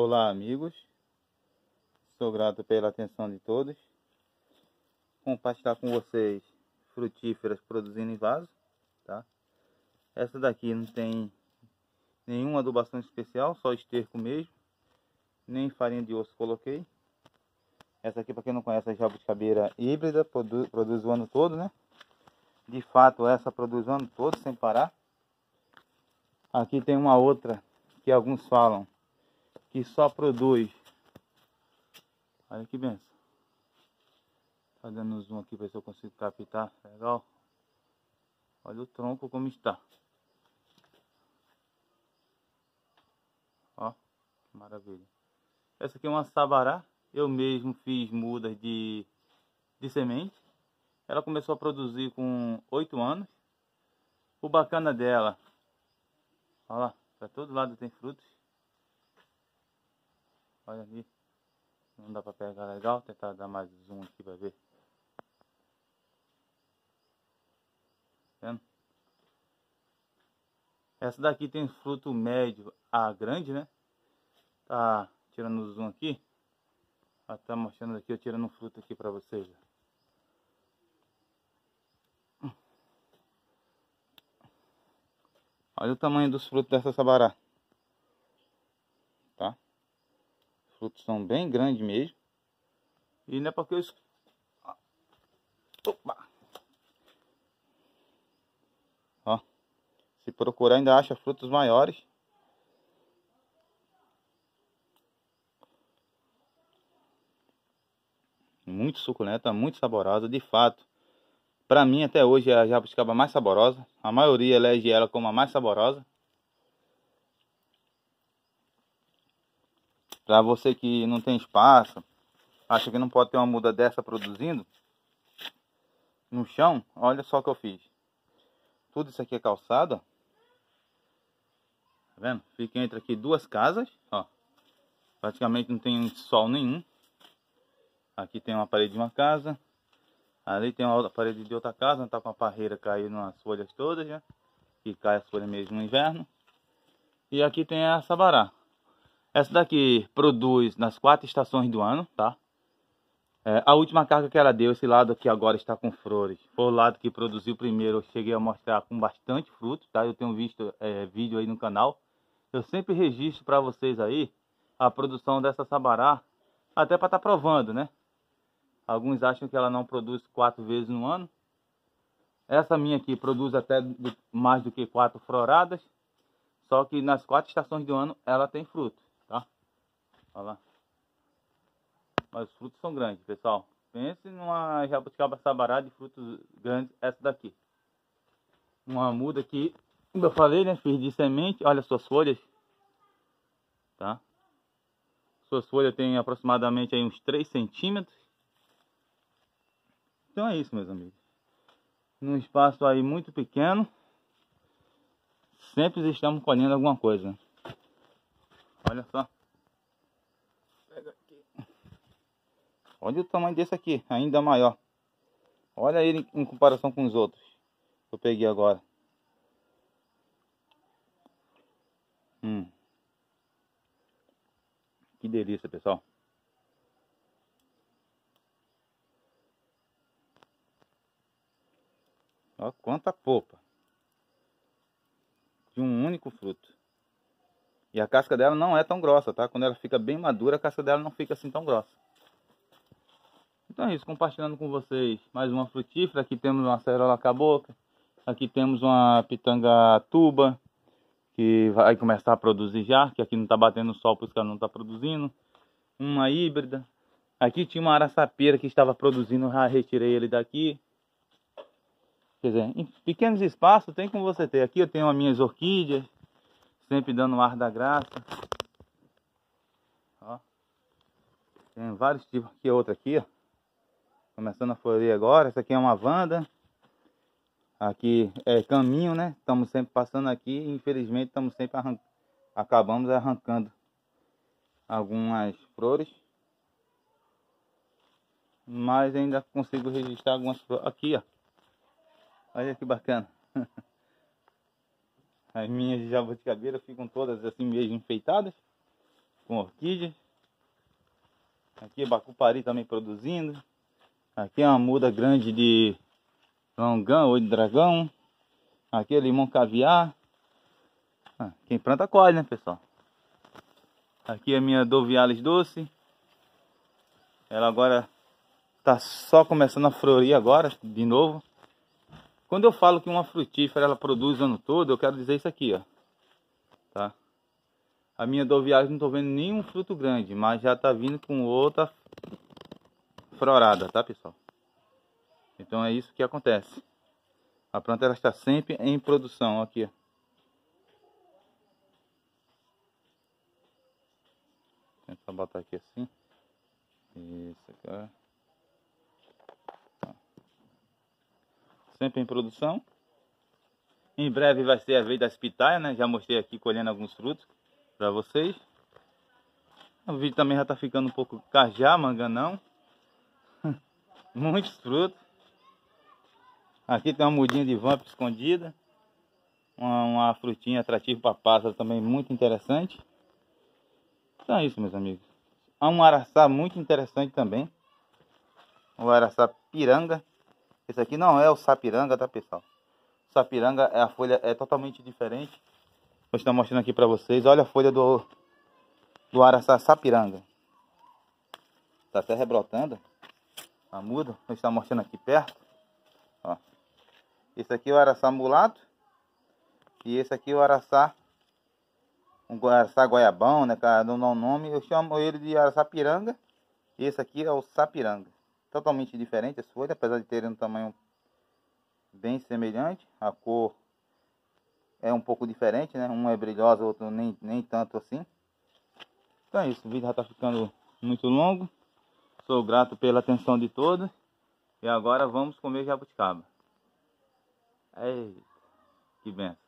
Olá amigos, sou grato pela atenção de todos. Compartilhar com vocês frutíferas produzindo em vaso, tá? Essa daqui não tem nenhuma adubação especial, só esterco mesmo. Nem farinha de osso coloquei. Essa aqui, para quem não conhece, é jabuticabeira híbrida, produ produz o ano todo, né? De fato, essa produz o ano todo, sem parar. Aqui tem uma outra que alguns falam que só produz. Olha que benção. Tá dando zoom aqui para ver se eu consigo captar. Legal. Olha o tronco como está. Ó, que maravilha. Essa aqui é uma sabará. Eu mesmo fiz mudas de, de semente. Ela começou a produzir com 8 anos. O bacana dela, olha lá, para todo lado tem frutos. Olha ali. Não dá para pegar legal. Tentar dar mais zoom aqui para ver. Vendo? Essa daqui tem fruto médio a grande, né? Tá tirando o zoom aqui. Tá mostrando aqui, eu tirando um fruto aqui para vocês. Olha o tamanho dos frutos dessa sabará. Tá? Os frutos são bem grandes mesmo. E não é porque eu... Opa! Ó. Se procurar ainda acha frutos maiores. Muito suculenta, muito saborosa, de fato. Para mim, até hoje, é a jabuticaba mais saborosa. A maioria elege ela como a mais saborosa. Para você que não tem espaço, acha que não pode ter uma muda dessa produzindo, no chão, olha só o que eu fiz. Tudo isso aqui é calçado, Tá vendo? Fica entre aqui duas casas, ó. Praticamente não tem sol nenhum. Aqui tem uma parede de uma casa. Ali tem uma parede de outra casa, tá com a parreira caindo nas folhas todas, né? Que cai as folhas mesmo no inverno. E aqui tem a sabará. Essa daqui produz nas quatro estações do ano, tá? É, a última carga que ela deu, esse lado aqui agora está com flores. Foi o lado que produziu primeiro, eu cheguei a mostrar com bastante fruto, tá? Eu tenho visto é, vídeo aí no canal. Eu sempre registro para vocês aí a produção dessa sabará, até para estar tá provando, né? Alguns acham que ela não produz quatro vezes no ano. Essa minha aqui produz até mais do que quatro floradas. Só que nas quatro estações do ano ela tem fruto? Olha lá. Mas os frutos são grandes, pessoal. Pense numa jabuticaba sabará de frutos grandes, essa daqui. Uma muda que, como eu falei, né? Fiz de semente. Olha suas folhas. Tá? Suas folhas têm aproximadamente aí uns 3 centímetros. Então é isso, meus amigos. Num espaço aí muito pequeno, sempre estamos colhendo alguma coisa. Olha só. Pega aqui. Olha o tamanho desse aqui, ainda maior. Olha ele em comparação com os outros que eu peguei agora. Hum. Que delícia, pessoal. Ó, quanta polpa. De um único fruto. E a casca dela não é tão grossa, tá? Quando ela fica bem madura, a casca dela não fica assim tão grossa. Então é isso, compartilhando com vocês mais uma frutífera. Aqui temos uma cerola cabocla. Aqui temos uma pitanga tuba, que vai começar a produzir já, que aqui não está batendo sol, por isso que ela não está produzindo. Uma híbrida. Aqui tinha uma araçapeira que estava produzindo, já retirei ele daqui. Quer dizer, em pequenos espaços tem como você ter. Aqui eu tenho as minhas orquídeas, sempre dando ar da graça. Ó. Tem vários tipos. Aqui outra aqui, ó. Começando a florir agora. Essa aqui é uma vanda. Aqui é caminho, né? Estamos sempre passando aqui. Infelizmente estamos sempre arrancando. Acabamos arrancando algumas flores. Mas ainda consigo registrar algumas flores. Aqui, ó. Olha que bacana. As minhas de ficam todas assim mesmo enfeitadas. com orquídea. Aqui Bacupari também produzindo. Aqui é uma muda grande de longão ou de dragão. Aqui é limão caviar. Ah, quem planta colhe, né, pessoal? Aqui é a minha Dovialis doce. Ela agora tá só começando a florir agora, de novo. Quando eu falo que uma frutífera ela produz o ano todo, eu quero dizer isso aqui, ó. Tá? A minha Dovialis não tô vendo nenhum fruto grande, mas já tá vindo com outra florada, tá, pessoal? Então é isso que acontece. A planta ela está sempre em produção, aqui, ó. Tentar botar aqui assim. Isso aqui, ó. Sempre em produção. Em breve vai ser a vez das pitaias, né? Já mostrei aqui colhendo alguns frutos para vocês. O vídeo também já tá ficando um pouco cajá, manga não. Muitos frutos. Aqui tem uma mudinha de vamp escondida. Uma, uma frutinha atrativa para pássaro também muito interessante. Então é isso, meus amigos. Há um araçá muito interessante também. O araçá piranga. Esse aqui não é o sapiranga, tá, pessoal? O sapiranga, é a folha é totalmente diferente. Vou estar mostrando aqui para vocês. Olha a folha do, do araçá sapiranga. Tá até rebrotando. A muda. Vou estar mostrando aqui perto. Ó. Esse aqui é o araçá mulato. E esse aqui é o araçá um araçá goiabão, né, cada um dá um nome. Eu chamo ele de araçapiranga. Esse aqui é o sapiranga. Totalmente diferente as folhas, apesar de terem um tamanho bem semelhante. A cor é um pouco diferente, né? Um é brilhosa, outro nem, nem tanto assim. Então é isso, o vídeo já está ficando muito longo. Sou grato pela atenção de todos. E agora vamos comer jabuticaba. Eita, que benção.